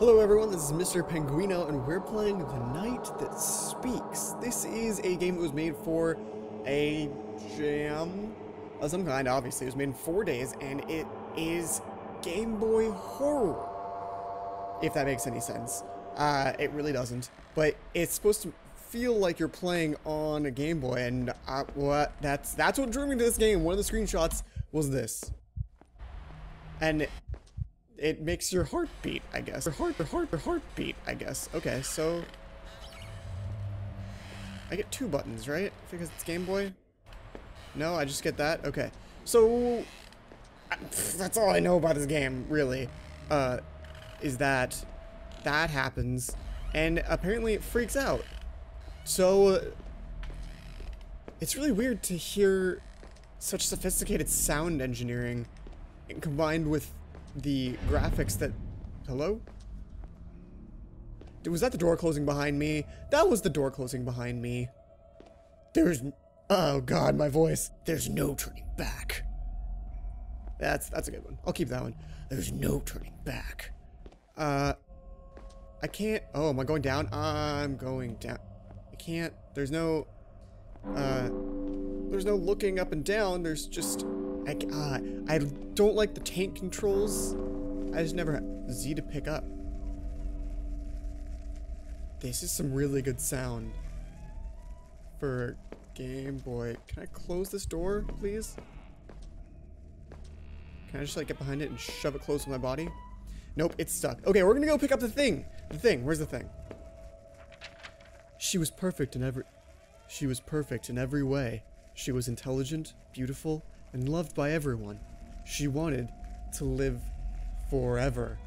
Hello everyone, this is Mr. Penguino and we're playing The Night That Speaks. This is a game that was made for a jam of some kind, obviously. It was made in four days and it is Game Boy Horror. If that makes any sense. Uh, it really doesn't. But it's supposed to feel like you're playing on a Game Boy and uh, what that's that's what drew me to this game. One of the screenshots was this. And it makes your heart beat, I guess. Your heart, your heart, your heart beat, I guess. Okay, so I get two buttons, right? Because it's Game Boy. No, I just get that. Okay, so that's all I know about this game, really. Uh, is that that happens, and apparently it freaks out. So uh, it's really weird to hear such sophisticated sound engineering combined with the graphics that... Hello? Was that the door closing behind me? That was the door closing behind me. There's... Oh god, my voice. There's no turning back. That's that's a good one. I'll keep that one. There's no turning back. Uh... I can't... Oh, am I going down? I'm going down. I can't... There's no... Uh... There's no looking up and down. There's just... I, uh, I don't like the tank controls. I just never Z to pick up. This is some really good sound for Game Boy. Can I close this door, please? Can I just like get behind it and shove it close to my body? Nope, it's stuck. Okay, we're gonna go pick up the thing. The thing, where's the thing? She was perfect in every... She was perfect in every way. She was intelligent, beautiful, and loved by everyone. She wanted to live forever.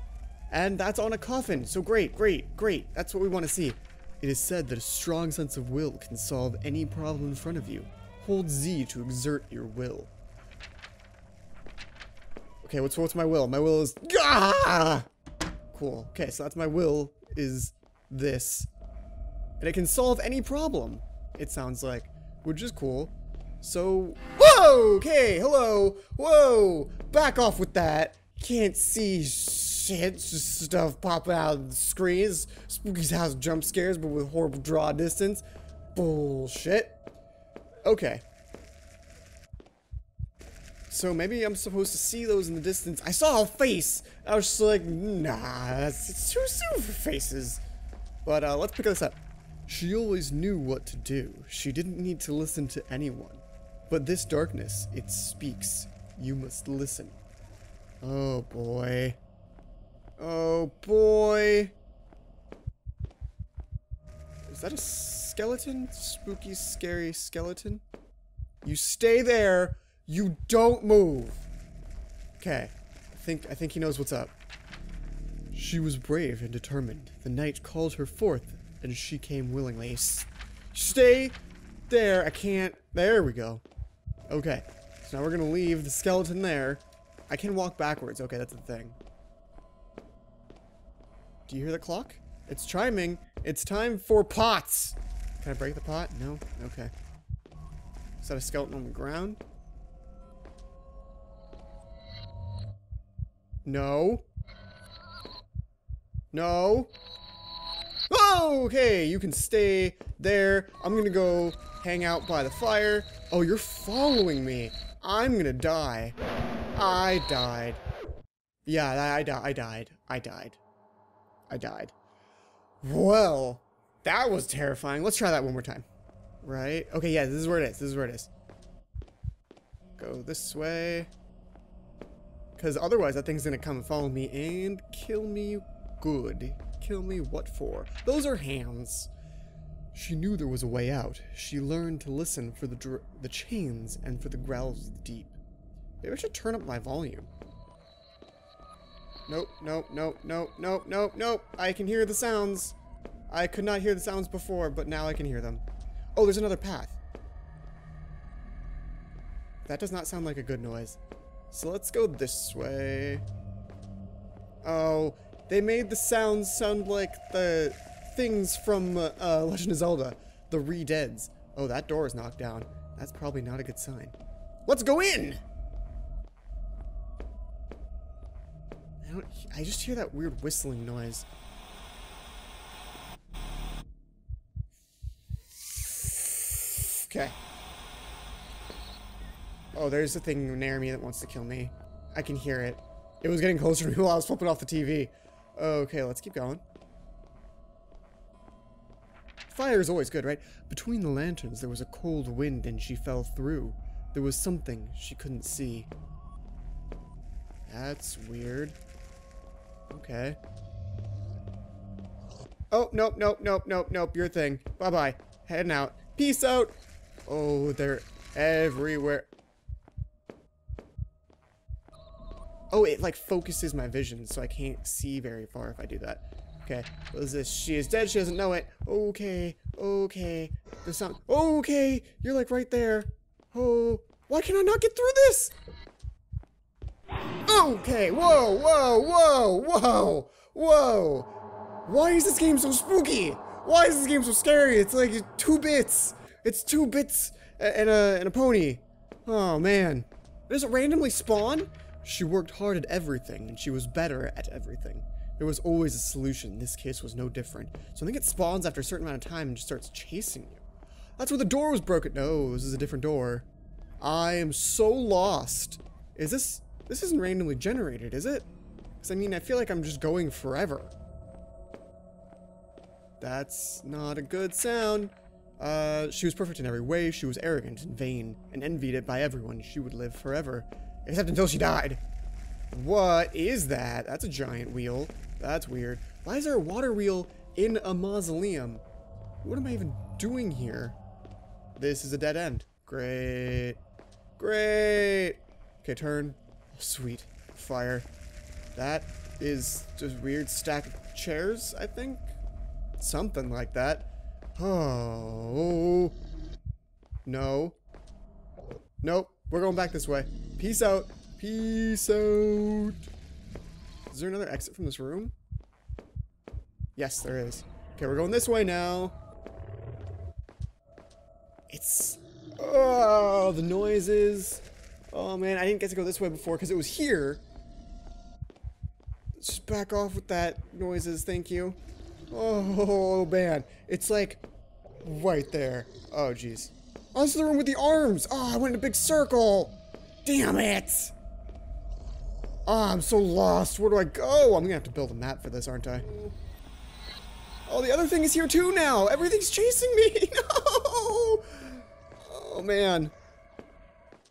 And that's on a coffin, so great, great, great. That's what we want to see. It is said that a strong sense of will can solve any problem in front of you. Hold Z to exert your will. Okay, what's what's my will? My will is ah! Cool. Okay, so that's my will is this. And it can solve any problem. It sounds like, which is cool. So, okay, hello, whoa, back off with that. Can't see shit, just stuff popping out of the screens. Spooky's house jump scares, but with horrible draw distance. Bullshit. Okay. So maybe I'm supposed to see those in the distance. I saw a face. I was just like, nah, it's too soon for faces. But uh, let's pick this up. She always knew what to do. She didn't need to listen to anyone. But this darkness, it speaks. You must listen. Oh boy. Oh boy. Is that a skeleton? Spooky, scary skeleton? You stay there. You don't move. Okay. I think I think he knows what's up. She was brave and determined. The night called her forth, and she came willingly. Stay there. I can't. There we go. Okay, so now we're gonna leave the skeleton there. I can walk backwards. Okay, that's the thing. Do you hear the clock? It's chiming. It's time for pots. Can I break the pot? No? Okay. Is that a skeleton on the ground? No. No. Oh, okay, you can stay there. I'm gonna go hang out by the fire. Oh, you're following me. I'm gonna die. I died. Yeah, I, I, I died. I died. I died. Well, that was terrifying. Let's try that one more time. Right? Okay, yeah, this is where it is. This is where it is. Go this way. Because otherwise that thing's gonna come and follow me and kill me good. Kill me what for? Those are hands. She knew there was a way out. She learned to listen for the the chains and for the growls of the deep. Maybe I should turn up my volume. Nope, nope, nope, nope, nope, nope, nope. I can hear the sounds. I could not hear the sounds before, but now I can hear them. Oh, there's another path. That does not sound like a good noise. So let's go this way. Oh, they made the sounds sound like the things from uh, uh, Legend of Zelda, the re-deads. Oh, that door is knocked down. That's probably not a good sign. Let's go in! don't, I just hear that weird whistling noise. Okay. Oh, there's a thing near me that wants to kill me. I can hear it. It was getting closer to me while I was flipping off the TV. Okay, let's keep going. Fire is always good, right? Between the lanterns, there was a cold wind and she fell through. There was something she couldn't see. That's weird. Okay. Oh, nope, nope, nope, nope, nope, your thing. Bye-bye. Heading out. Peace out. Oh, they're everywhere. Oh, it like focuses my vision so I can't see very far if I do that. Okay, what is this? She is dead, she doesn't know it. Okay, okay. The sound. Okay, you're like right there. Oh, why can I not get through this? Okay, whoa, whoa, whoa, whoa, whoa. Why is this game so spooky? Why is this game so scary? It's like two bits. It's two bits and a, and a pony. Oh, man. Does it randomly spawn? She worked hard at everything, and she was better at everything. There was always a solution. This case was no different. So I think it spawns after a certain amount of time and just starts chasing you. That's where the door was broken. No, this is a different door. I am so lost. Is this... This isn't randomly generated, is it? Because, I mean, I feel like I'm just going forever. That's not a good sound. Uh, she was perfect in every way. She was arrogant and vain and envied it by everyone. She would live forever. Except until she died. What is that? That's a giant wheel. That's weird. Why is there a water wheel in a mausoleum? What am I even doing here? This is a dead end. Great. Great. Okay, turn. Oh, sweet. Fire. That is just weird stack of chairs, I think? Something like that. Oh. No. Nope. We're going back this way. Peace out. Peace out. Is there another exit from this room? Yes, there is. Okay, we're going this way now. It's... Oh, the noises. Oh, man, I didn't get to go this way before because it was here. Just back off with that noises, thank you. Oh, man. It's like right there. Oh, jeez. Is the room with the arms. Oh, I went in a big circle. Damn it. Oh, I'm so lost. Where do I go? I'm gonna have to build a map for this, aren't I? Oh, the other thing is here too now. Everything's chasing me. No. Oh, man.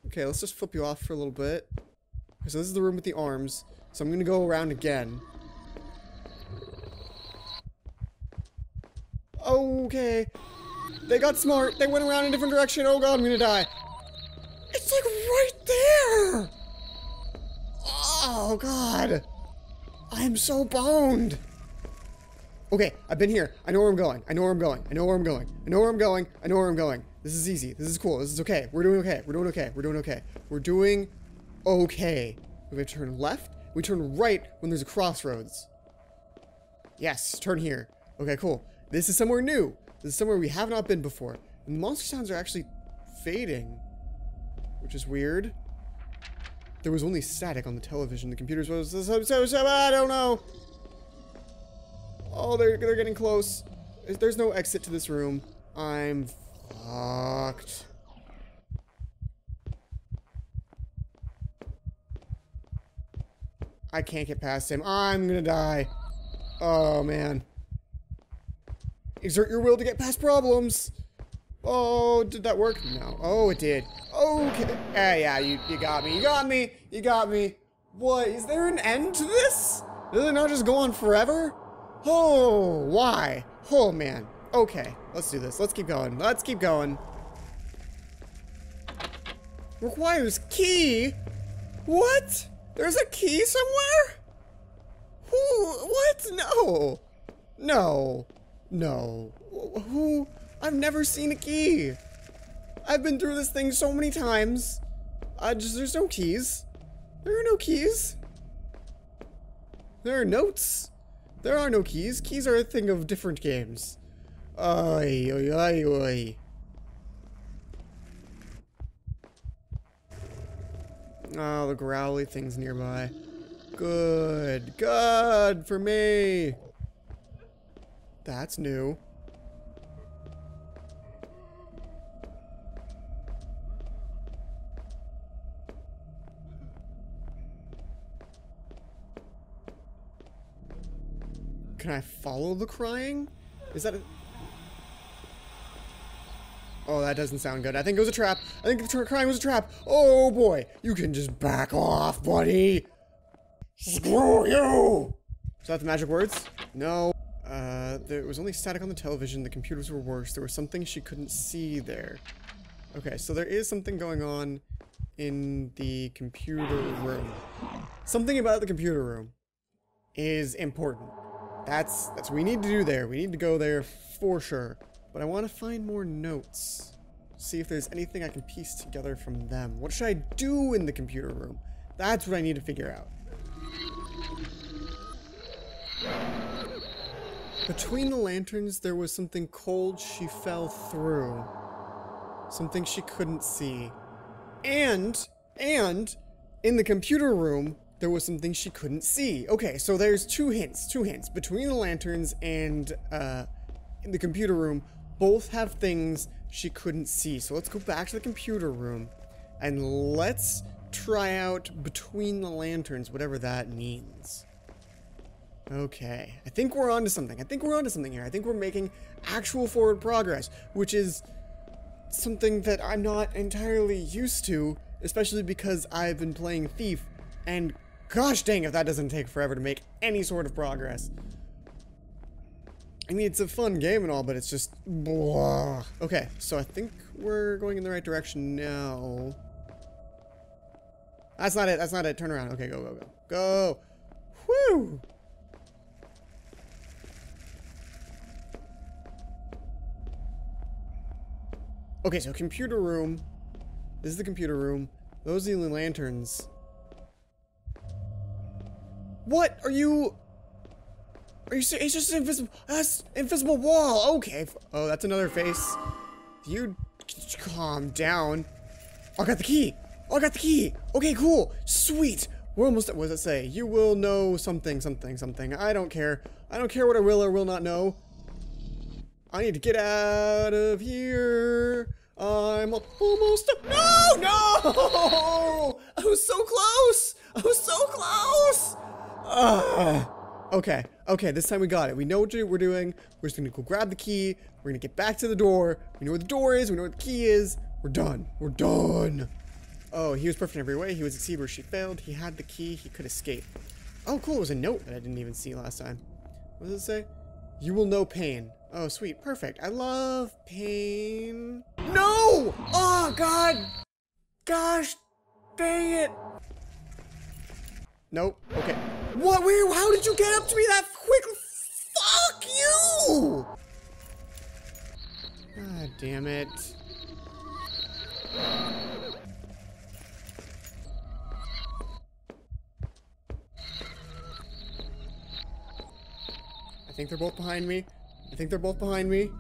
Okay, let's just flip you off for a little bit. So this is the room with the arms. So I'm gonna go around again. Okay. They got smart. They went around in a different direction. Oh god, I'm gonna die. It's like right there! Oh god. I'm so boned. Okay, I've been here. I know where I'm going. I know where I'm going. I know where I'm going. I know where I'm going. I know where I'm going. This is easy. This is cool. This is okay. We're doing okay. We're doing okay. We're doing okay. We're doing okay. We have to turn left. We turn right when there's a crossroads. Yes, turn here. Okay, cool. This is somewhere new. This is somewhere we have not been before. And the monster sounds are actually fading, which is weird. There was only static on the television. The computers was so, so, so, I don't know. Oh, they're they're getting close. There's no exit to this room. I'm fucked. I can't get past him. I'm gonna die. Oh man. Exert your will to get past problems. Oh, did that work? No. Oh, it did. Okay. Ah, yeah, you, you got me. You got me. You got me. What? Is there an end to this? Does it not just go on forever? Oh, why? Oh, man. Okay, let's do this. Let's keep going. Let's keep going. Requires key? What? There's a key somewhere? Who? What? No. No. No. Who? I've never seen a key. I've been through this thing so many times. I just, there's no keys. There are no keys. There are notes. There are no keys. Keys are a thing of different games. Ay, ay, ay, ay. Oh, the growly thing's nearby. Good. Good for me. That's new. Can I follow the crying? Is that a... Oh, that doesn't sound good. I think it was a trap. I think the crying was a trap. Oh boy, you can just back off, buddy. Screw you! Is that the magic words? No. There was only static on the television. The computers were worse. There was something she couldn't see there. Okay, so there is something going on in the computer room. Something about the computer room is important. That's that's what we need to do there. We need to go there for sure. But I want to find more notes. See if there's anything I can piece together from them. What should I do in the computer room? That's what I need to figure out. Between the lanterns, there was something cold she fell through. Something she couldn't see. And, and, in the computer room, there was something she couldn't see. Okay, so there's two hints, two hints. Between the lanterns and, uh, in the computer room, both have things she couldn't see. So let's go back to the computer room and let's try out between the lanterns, whatever that means. Okay, I think we're onto something. I think we're onto something here. I think we're making actual forward progress, which is something that I'm not entirely used to, especially because I've been playing Thief, and gosh dang if that doesn't take forever to make any sort of progress. I mean, it's a fun game and all, but it's just blah. Okay, so I think we're going in the right direction now. That's not it. That's not it. Turn around. Okay, go, go, go. Go. Whew. Okay, so computer room. This is the computer room. Those are the lanterns. What are you? Are you It's just an invisible. Uh, that's invisible wall. Okay. Oh, that's another face. You calm down. I got the key. I got the key. Okay, cool. Sweet. We're almost. What does it say? You will know something, something, something. I don't care. I don't care what I will or will not know. I need to get out of here. I'm almost. No! No! I was so close. I was so close. Uh, okay, okay, this time we got it. We know what we're doing. We're just gonna go grab the key. We're gonna get back to the door. We know where the door is. We know where the key is. We're done. We're done. Oh, he was perfect in every way. He was exceed where she failed. He had the key. He could escape. Oh, cool. It was a note that I didn't even see last time. What does it say? You will know pain. Oh, sweet. Perfect. I love pain. No! Oh, God! Gosh, dang it. Nope. Okay. What? Where? How did you get up to me that quick? Fuck you! God damn it. I think they're both behind me. I think they're both behind me.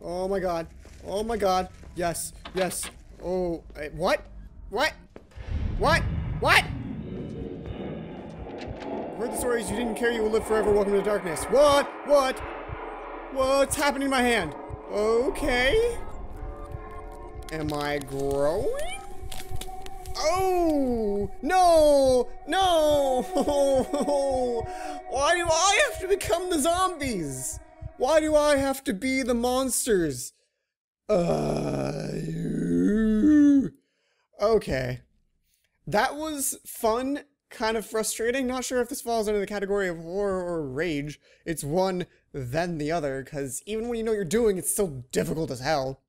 Oh my god. Oh my god. Yes. Yes. Oh. Eh, what? What? What? What? Heard the stories. You didn't care. You will live forever. Welcome to the darkness. What? What? What's happening in my hand? Okay. Am I growing? Oh! No! No! Why do I have to become the zombies? Why do I have to be the monsters? Uh. Okay. That was fun kind of frustrating. Not sure if this falls under the category of horror or rage. It's one, then the other, because even when you know you're doing, it's still difficult as hell.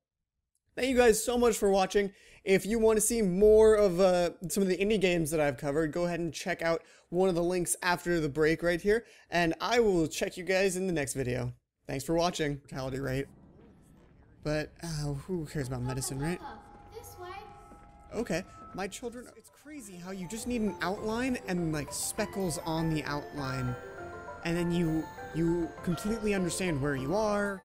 Thank you guys so much for watching. If you want to see more of uh, some of the indie games that I've covered, go ahead and check out one of the links after the break right here, and I will check you guys in the next video. Thanks for watching. Mortality rate. But, uh, who cares about medicine, right? Okay, my children, it's crazy how you just need an outline and like speckles on the outline and then you you completely understand where you are